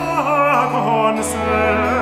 Agacon se